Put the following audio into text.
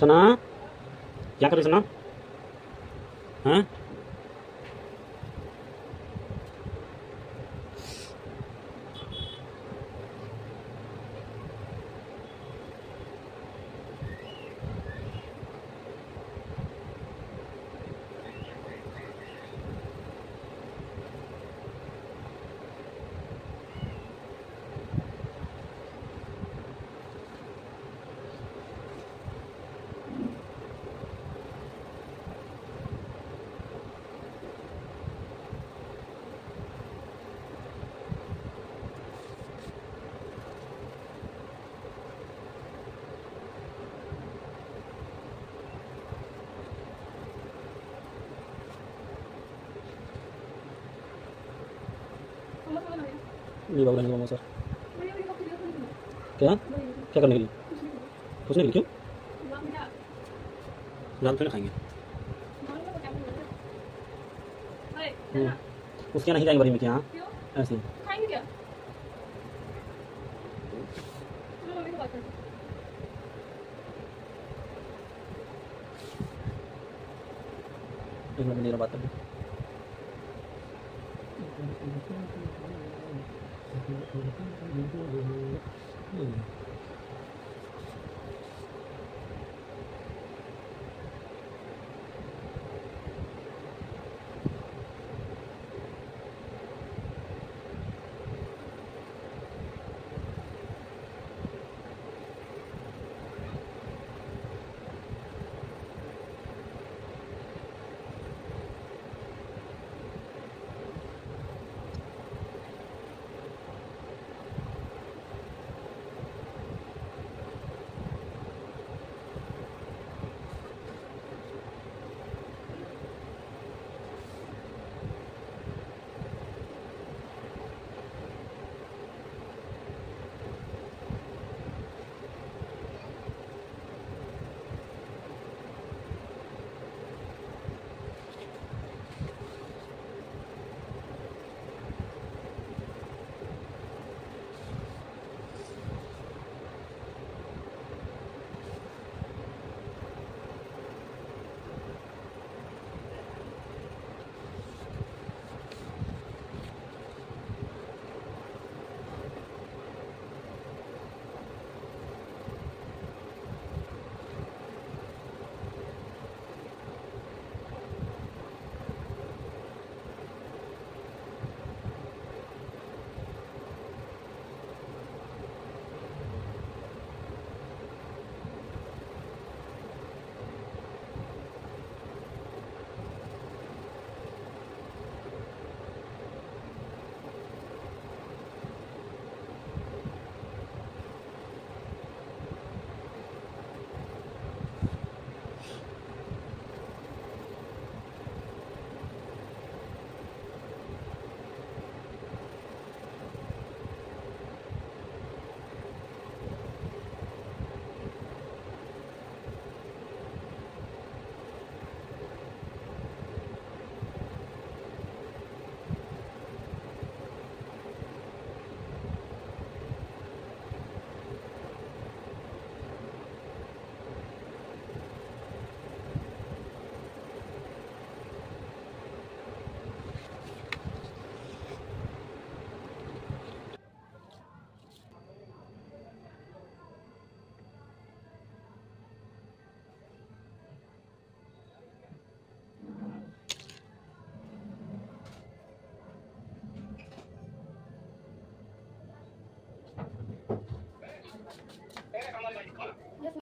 सना? क्या कर ये बाबू रहने सर। क्या? क्या करने के लिए? कुछ नहीं क्यों? रात क्यों खाएँगे। हम्म, उसके यहाँ नहीं जाएँगे बड़ी में क्या? ऐसे। एक मिनट मेरा बात कर Thank you.